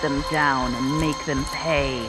Them down and make them pay.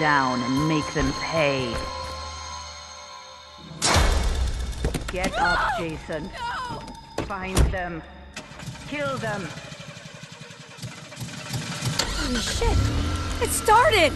down and make them pay. Get up, Jason. Find them. Kill them. Holy shit! It started!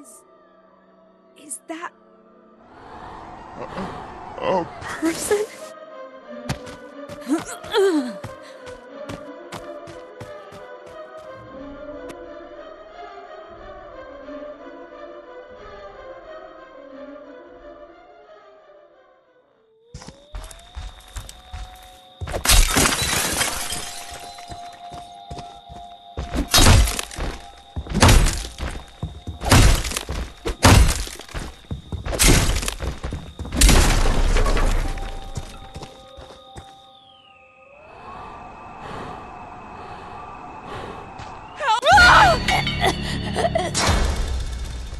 Is. Is that. a person?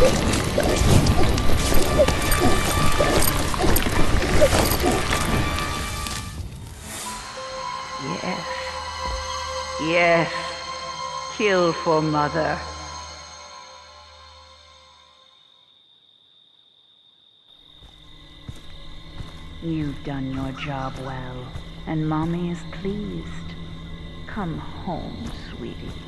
Yes. Yes. Kill for mother. You've done your job well, and Mommy is pleased. Come home, sweetie.